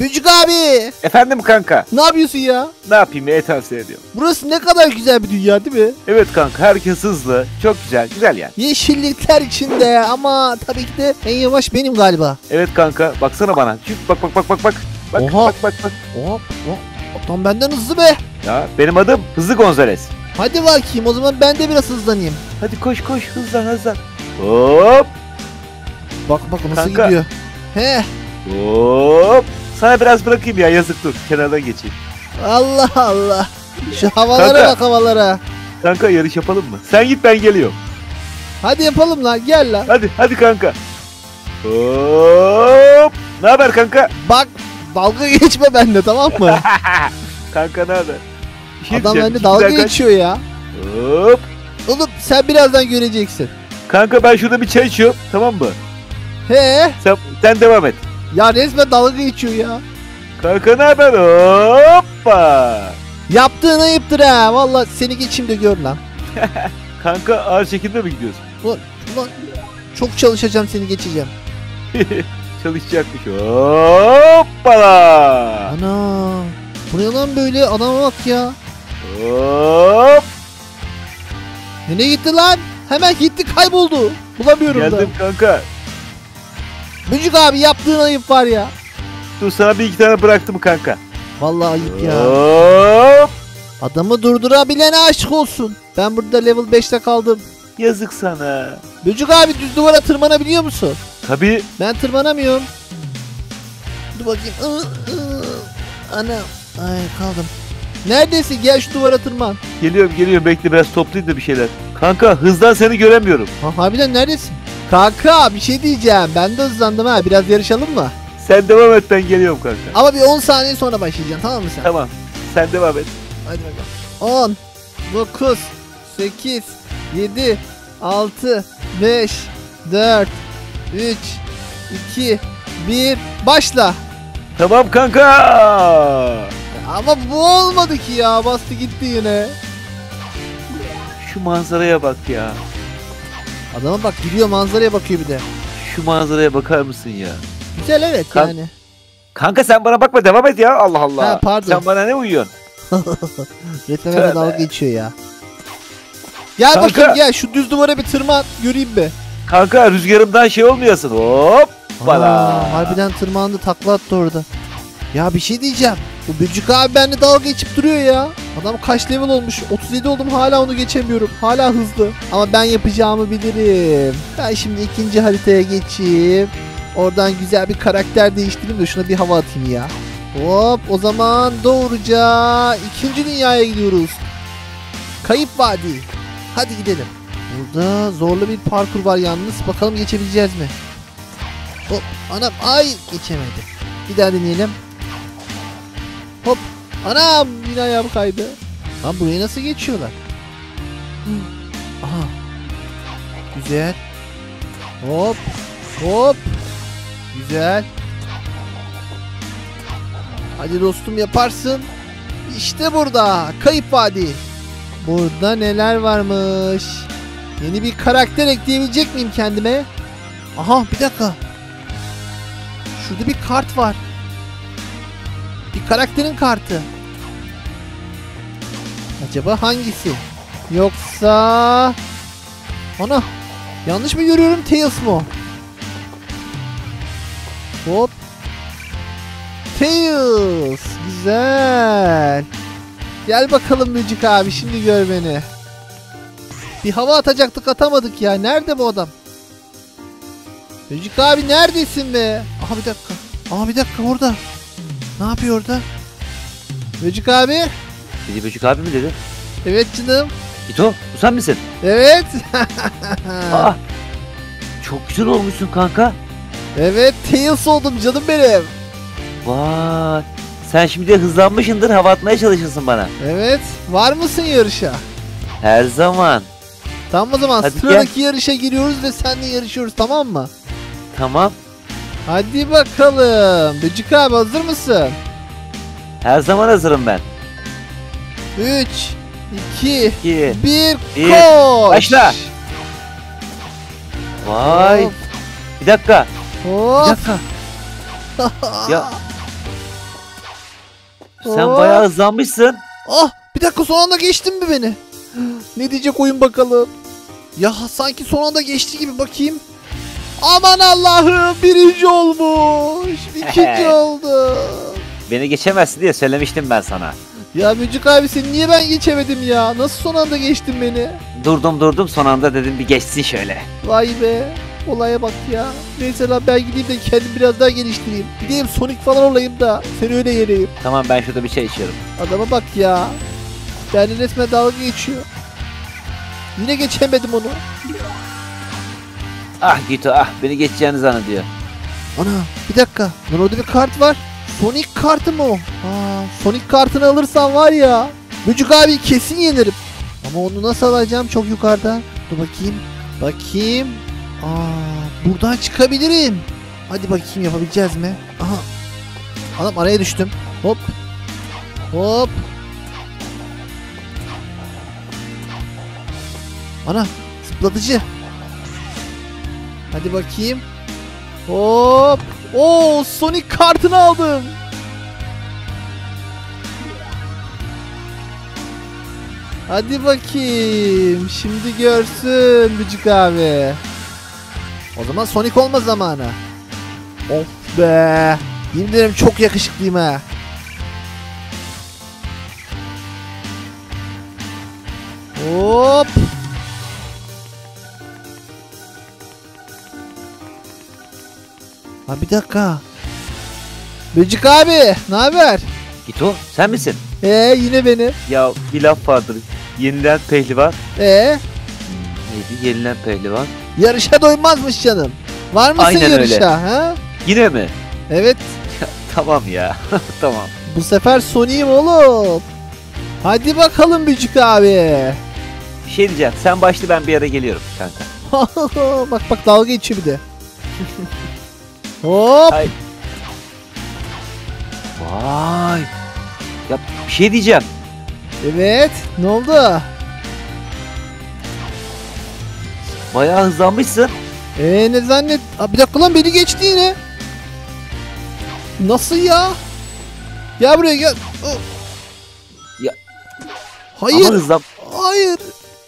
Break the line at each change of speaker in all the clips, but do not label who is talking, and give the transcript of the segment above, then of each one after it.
Böcük abi.
Efendim kanka.
Ne yapıyorsun ya?
Ne yapayım ya etraf seyrediyorum.
Burası ne kadar güzel bir dünya değil mi?
Evet kanka herkes hızlı. Çok güzel. Güzel yani.
Yeşillikler içinde ama tabii ki de en yavaş benim galiba.
Evet kanka baksana bana. Çık bak bak bak bak bak. Bak
Oha.
bak bak bak.
Hop hop. Adam benden hızlı be.
Ya benim adım Hızlı Gonzales.
Hadi bakayım o zaman ben de biraz hızlanayım.
Hadi koş koş hızlan hızlan. Hop
Bak bak nasıl
Kanka.
gidiyor. He.
hop. Sana biraz bırakayım ya yazık dur. Kenardan geçeyim.
Allah Allah. Şu havalara
Kanka.
bak havalara.
Kanka yarış yapalım mı? Sen git ben geliyorum.
Hadi yapalım lan gel lan.
Hadi hadi kanka. Hop. Ne haber kanka?
Bak dalga geçme benimle tamam mı?
Kanka ne haber? Bir şey
Adam
diyeceğim,
benimle
iki
dalga geçiyor ya.
Hop.
Oğlum sen birazdan göreceksin.
Kanka ben şurada bir çay içiyorum tamam mı?
He.
Sen, sen devam et.
Ya resmen dalga geçiyor ya.
Kanka ne haber? Hoppa.
Yaptığın ayıptır ha. Valla seni geçeyim de gör lan.
Kanka ağır şekilde mi gidiyorsun?
Ulan, ulan çok çalışacağım seni geçeceğim.
Çalışacakmış. Hoppala.
Ana. Bu ne lan böyle adama bak ya.
Hop.
Nereye gitti lan? Hemen gitti kayboldu. Bulamıyorum da.
Geldim kanka.
Böcük abi yaptığın ayıp var ya.
Dur sana bir iki tane bıraktım kanka.
Vallahi ayıp ya.
Hop.
Adamı durdurabilene aşık olsun. Ben burada level 5'te kaldım.
Yazık sana.
Böcük abi düz duvara tırmanabiliyor musun?
Tabii.
Ben tırmanamıyorum. Dur bakayım. Iı. Ana. Ay kaldım. Neredesin? Gel şu duvara tırman.
Geliyorum geliyorum bekle biraz toplayayım da bir şeyler. Kanka hızdan seni göremiyorum.
Ha, harbiden neredesin? Kanka bir şey diyeceğim. Ben de hızlandım ha. Biraz yarışalım mı?
Sen devam et ben geliyorum kanka.
Ama bir 10 saniye sonra başlayacaksın tamam mı sen?
Tamam. Sen devam et.
Hadi bakalım. 10, 9, 8, 7, 6, 5, 4, 3, 2, 1, başla.
Tamam kanka.
Ama bu olmadı ki ya. Bastı gitti yine.
Şu manzaraya bak ya.
Adama bak gidiyor manzaraya bakıyor bir de.
Şu manzaraya bakar mısın ya?
Güzel evet
Kan-
yani.
Kanka sen bana bakma devam et ya Allah Allah.
Ha, pardon.
Sen bana ne uyuyorsun?
Resmen bana
Tövbe.
dalga geçiyor ya. Gel
Kanka.
bakayım gel şu düz duvara bir tırman göreyim be.
Kanka rüzgarımdan şey olmayasın. Hop. Bala.
Aa, harbiden tırmandı takla attı orada. Ya bir şey diyeceğim. Bu Bülcük abi benimle dalga geçip duruyor ya. Adam kaç level olmuş? 37 oldum hala onu geçemiyorum. Hala hızlı. Ama ben yapacağımı bilirim. Ben şimdi ikinci haritaya geçeyim. Oradan güzel bir karakter değiştireyim de şuna bir hava atayım ya. Hop o zaman doğruca ikinci dünyaya gidiyoruz. Kayıp Vadi. Hadi gidelim. Burada zorlu bir parkur var yalnız. Bakalım geçebileceğiz mi? Hop anam ay geçemedim. Bir daha deneyelim. Hop anam yine ayağım kaydı. Lan buraya nasıl geçiyorlar? Aha. Güzel. Hop hop. Güzel. Hadi dostum yaparsın. İşte burada. Kayıp Vadi. Burada neler varmış? Yeni bir karakter ekleyebilecek miyim kendime? Aha bir dakika. Şurada bir kart var. Bir karakterin kartı. Acaba hangisi? Yoksa... Ana! Yanlış mı görüyorum Tails mu? Hop. Tails! Güzel. Gel bakalım Mücük abi şimdi gör beni. Bir hava atacaktık atamadık ya. Nerede bu adam? Mücük abi neredesin be? Aha bir dakika. Aha bir dakika orada. Ne yapıyor orada? Mücük abi.
Dedi Böcük abi mi dedi?
Evet canım.
Gito bu sen misin?
Evet.
Aa, çok güzel olmuşsun kanka.
evet Tails oldum canım benim.
Vay. Sen şimdi de hızlanmışsındır hava atmaya çalışırsın bana.
Evet. Var mısın yarışa?
Her zaman.
Tamam o zaman
Hadi
sıradaki yarışa giriyoruz ve seninle yarışıyoruz tamam mı?
Tamam.
Hadi bakalım. Böcük abi hazır mısın?
Her zaman hazırım ben.
3, 2,
2.
1,
Bir,
koş.
başla. Vay.
Hop,
Bir dakika. Bir
Hop.
dakika. Ya. Sen
Hop.
bayağı hızlanmışsın.
Ah bir dakika son anda geçtin mi beni? Ne diyecek oyun bakalım. Ya sanki son anda geçti gibi bakayım. Aman Allah'ım birinci olmuş. ikinci oldu.
Beni geçemezsin diye söylemiştim ben sana.
Ya Mücük abi seni niye ben geçemedim ya? Nasıl son anda geçtin beni?
Durdum durdum son anda dedim bir geçsin şöyle.
Vay be. Olaya bak ya. Neyse lan ben gideyim de kendimi biraz daha geliştireyim. Gideyim Sonic falan olayım da seni öyle yeneyim.
Tamam ben şurada bir şey içiyorum.
Adama bak ya. Yani resmen dalga geçiyor. Yine geçemedim onu.
Ah Gito ah beni geçeceğini zannediyor.
Ana bir dakika. Lan orada bir kart var. Sonic kartı mı o? Aa, Sonic kartını alırsam var ya. Mücük abi kesin yenirim. Ama onu nasıl alacağım çok yukarıda. Dur bakayım. Bakayım. Aa, buradan çıkabilirim. Hadi bakayım yapabileceğiz mi? Aha. Anam araya düştüm. Hop. Hop. Ana zıplatıcı. Hadi bakayım. Hop. Oo Sonic kartını aldım. Hadi bakayım. Şimdi görsün Bücük abi. O zaman Sonic olma zamanı. Of be. Yemin çok yakışıklıyım ha. Hop. Ha bir dakika. Bücük abi ne haber?
Gito sen misin?
Ee yine beni.
Ya bir laf vardır. Yenilen pehlivan.
Ee
Neydi yenilen pehlivan?
yarışa doymazmış canım. Var mısın
Aynen öyle.
yarışa? Ha?
Yine mi?
Evet.
Tamam ya. tamam.
Bu sefer Sony'yim oğlum. Hadi bakalım Bücük abi.
Bir şey diyeceğim. Sen başla ben bir ara geliyorum kanka.
bak bak dalga geçiyor bir de. Hop.
Ay. Vay. Ya bir şey diyeceğim.
Evet. Ne oldu?
Bayağı hızlanmışsın.
Ee ne zannet? Aa, bir dakika lan beni geçti yine. Nasıl ya? Gel buraya gel. Oh.
Ya-
Hayır.
Ama hızlan...
Hayır.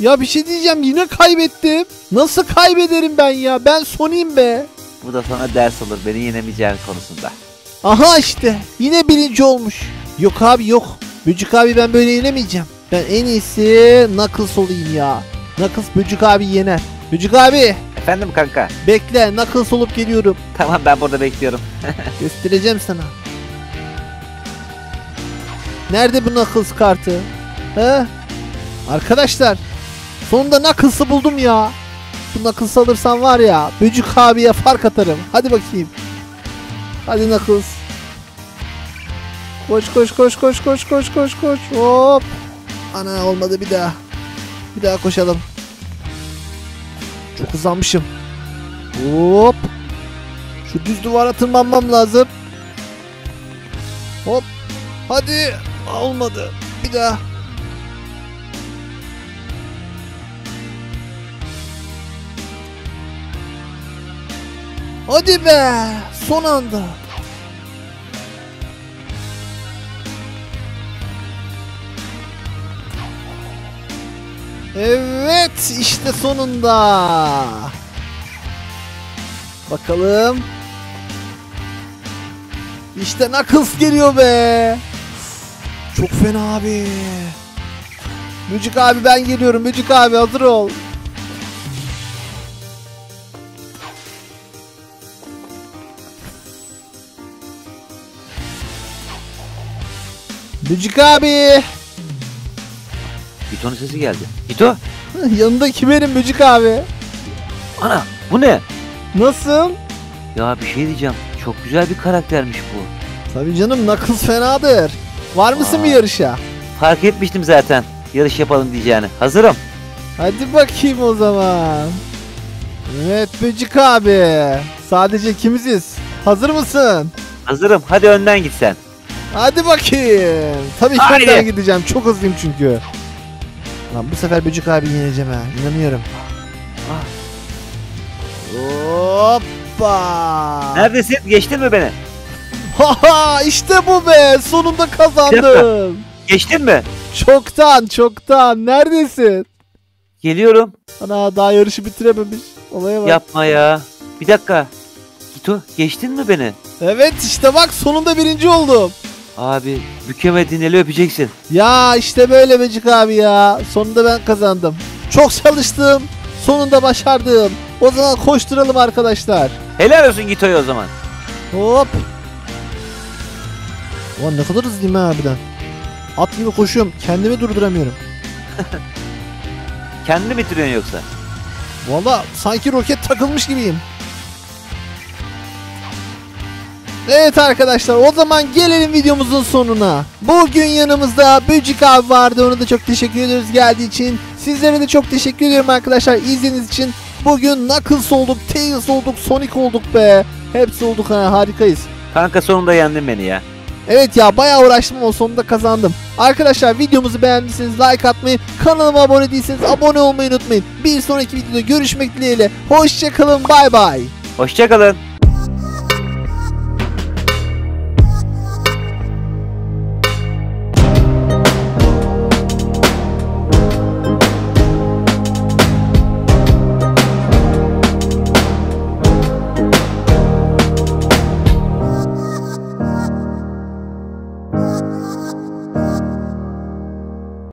Ya bir şey diyeceğim yine kaybettim. Nasıl kaybederim ben ya? Ben Sony'im be.
Bu da sana ders olur beni yenemeyeceğin konusunda.
Aha işte. Yine birinci olmuş. Yok abi yok. Böcük abi ben böyle yenemeyeceğim. Ben en iyisi Knuckles olayım ya. Knuckles Böcük abi yener. Böcük abi
Efendim kanka.
bekle Knuckles olup geliyorum.
Tamam ben burada bekliyorum.
Göstereceğim sana. Nerede bu Knuckles kartı? He? Arkadaşlar sonunda Knuckles'ı buldum ya. Bu Knuckles'ı alırsam var ya Böcük abiye fark atarım. Hadi bakayım. Hadi Knuckles. Koş koş koş koş koş koş koş koş. Hop. Ana olmadı bir daha. Bir daha koşalım. Çok hızlanmışım. Hop. Şu düz duvara tırmanmam lazım. Hop. Hadi. Olmadı. Bir daha. Hadi be. Son anda. Evet işte sonunda. Bakalım. İşte Knuckles geliyor be. Çok fena abi. Mücük abi ben geliyorum. Mücük abi hazır ol. Mücük abi.
Gito'nun sesi geldi. Gito.
Yanındaki benim Mücük abi.
Ana bu ne?
Nasıl?
Ya bir şey diyeceğim. Çok güzel bir karaktermiş bu.
Tabii canım Knuckles fenadır. Var mısın
Aa.
bir yarışa?
Fark etmiştim zaten. Yarış yapalım diyeceğini. Hazırım.
Hadi bakayım o zaman. Evet Böcük abi. Sadece ikimiziz. Hazır mısın?
Hazırım. Hadi önden git sen.
Hadi bakayım. Tabii ki
Haydi.
önden gideceğim. Çok hızlıyım çünkü. Lan bu sefer Böcük abi yeneceğim ha. İnanıyorum. Ah. Hoppa.
Neredesin? Geçtin mi beni?
Haha işte bu be. Sonunda kazandım.
Geçtin mi?
çoktan çoktan. Neredesin?
Geliyorum.
Ana daha yarışı bitirememiş. Olaya bak.
Yapma ya. Bir dakika. Gito geçtin mi beni?
Evet işte bak sonunda birinci oldum.
Abi bükemedin eli öpeceksin.
Ya işte böyle Becik abi ya. Sonunda ben kazandım. Çok çalıştım. Sonunda başardım. O zaman koşturalım arkadaşlar.
Helal olsun Gito'ya o zaman.
Hop. Ulan ne kadar hızlıyım ha harbiden. At gibi koşuyorum. Kendimi durduramıyorum.
Kendini mi yoksa?
Valla sanki roket takılmış gibiyim. Evet arkadaşlar o zaman gelelim videomuzun sonuna. Bugün yanımızda Böcük abi vardı. Ona da çok teşekkür ediyoruz geldiği için. Sizlere de çok teşekkür ediyorum arkadaşlar izlediğiniz için. Bugün Knuckles olduk, Tails olduk, Sonic olduk be. Hepsi olduk ha harikayız.
Kanka sonunda yendin beni ya.
Evet ya bayağı uğraştım ama sonunda kazandım. Arkadaşlar videomuzu beğendiyseniz like atmayı, kanalıma abone değilseniz abone olmayı unutmayın. Bir sonraki videoda görüşmek dileğiyle. Hoşçakalın bay bay.
Hoşçakalın.